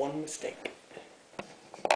one mistake.